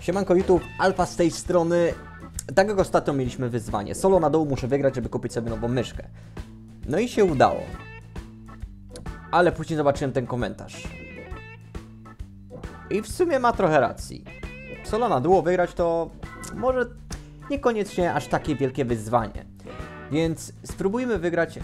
Siemanko YouTube, Alfa z tej strony. Tak jak ostatnio mieliśmy wyzwanie. Solo na dół muszę wygrać, żeby kupić sobie nową myszkę. No i się udało. Ale później zobaczyłem ten komentarz. I w sumie ma trochę racji. Solo na dół wygrać to może niekoniecznie aż takie wielkie wyzwanie. Więc spróbujmy wygrać,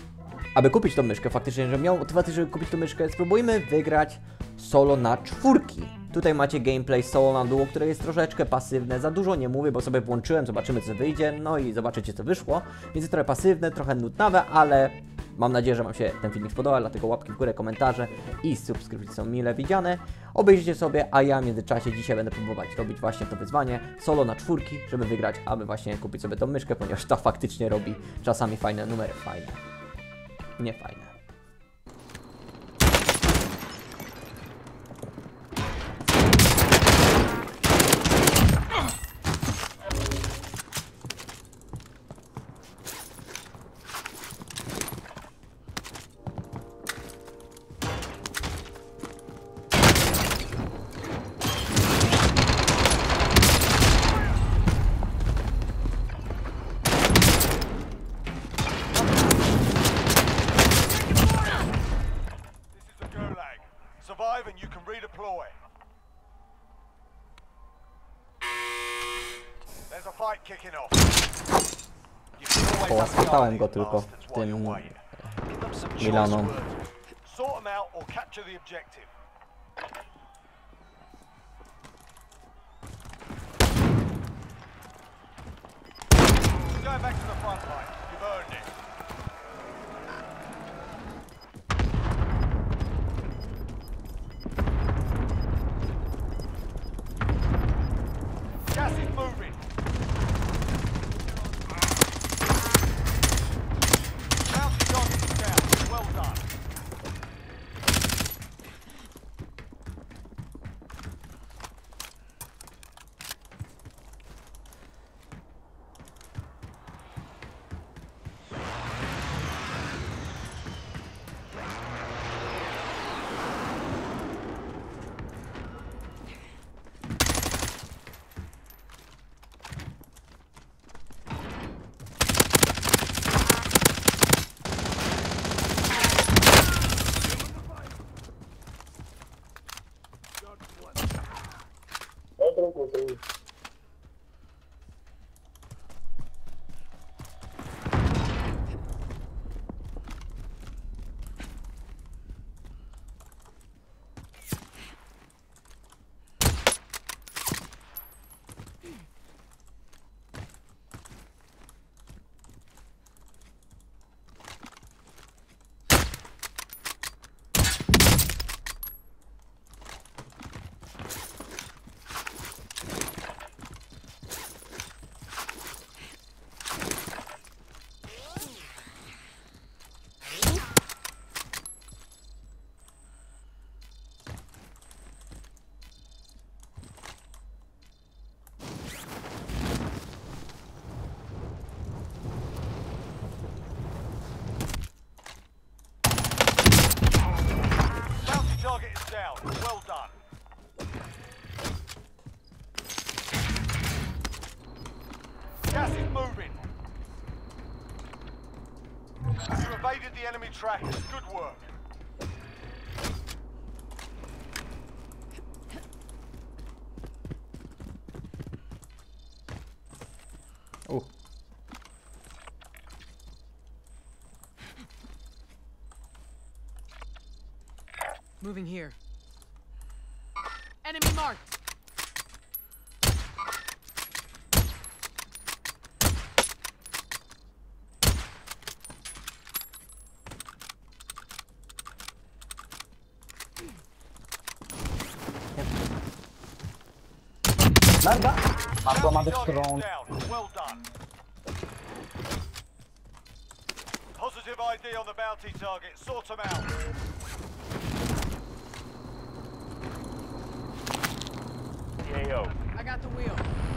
aby kupić tą myszkę faktycznie, żebym miał motywację, żeby kupić tą myszkę, spróbujmy wygrać solo na czwórki. Tutaj macie gameplay solo na duo, które jest troszeczkę pasywne. Za dużo nie mówię, bo sobie włączyłem, zobaczymy co wyjdzie, no i zobaczycie co wyszło. Więc trochę pasywne, trochę nudnawe, ale Mam nadzieję, że Wam się ten filmik spodoba, dlatego łapki w górę, komentarze i subskrypcje są mile widziane. Obejrzyjcie sobie, a ja w międzyczasie dzisiaj będę próbować robić właśnie to wyzwanie solo na czwórki, żeby wygrać, aby właśnie kupić sobie tą myszkę, ponieważ ta faktycznie robi czasami fajne numery, fajne, nie fajne. and you can redeploy. There's a fight kicking off. O aspettavano go tylko tym Sort them out or capture the objective. Going back to the front line. Gas is moving. evaded the enemy tracks. Good work. Oh. Moving here. Enemy marked. Merda! Mam go, mam strong. Well done. Positive ID on the bounty target. Sort them out. AO. I got the wheel.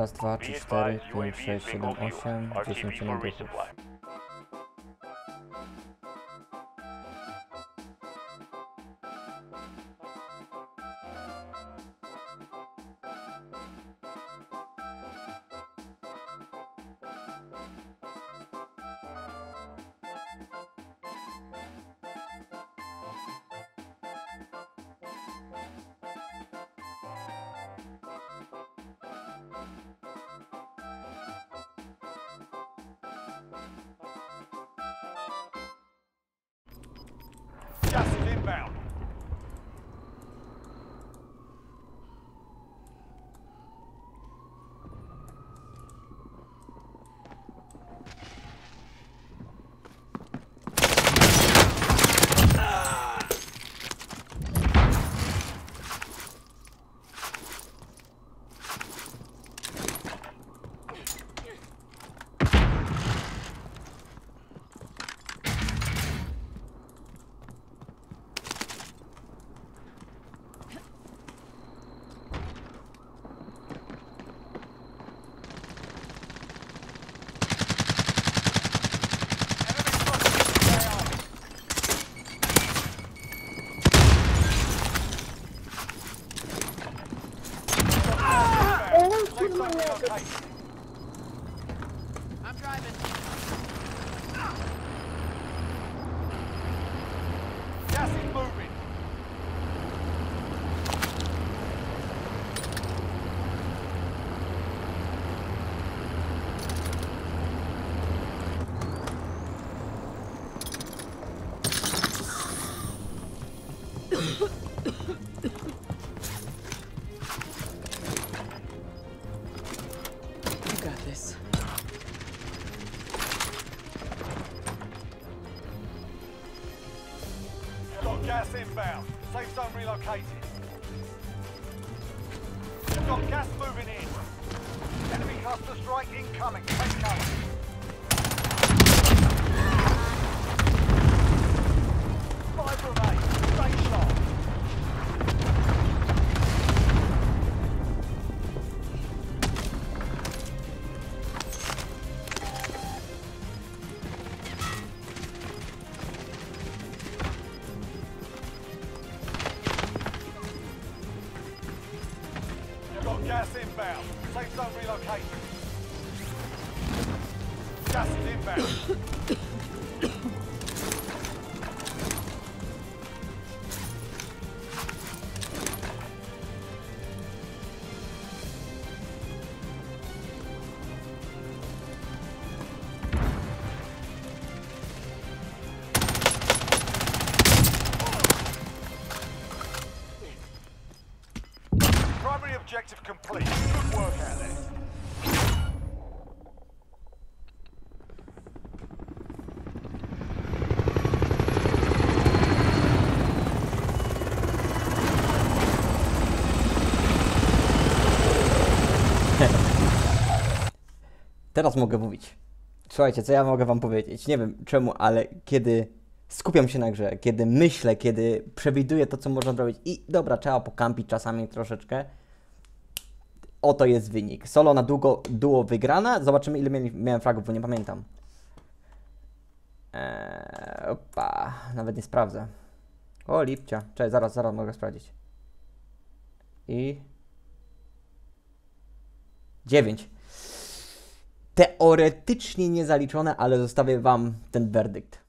Raz, dwa, trzy, cztery, pięć, sześć, siedem, osiem, dziesięć minut. inbound. driving. Gas is moving. Ugh. Gas inbound. Safe zone relocated. We've got gas moving in. Enemy cluster strike incoming. Take cover. Gas inbound. Safe zone relocation. Gas is inbound. Teraz mogę mówić. Słuchajcie, co ja mogę wam powiedzieć? Nie wiem czemu, ale kiedy skupiam się na grze, kiedy myślę, kiedy przewiduję to, co można zrobić i dobra, trzeba pokampić czasami troszeczkę, Oto jest wynik. Solo na długo, duo wygrana. Zobaczymy ile miałem fragów, bo nie pamiętam. Eee, opa, nawet nie sprawdzę. O, lipcia. Cześć, zaraz, zaraz mogę sprawdzić. I... 9. Teoretycznie niezaliczone, ale zostawię Wam ten werdykt.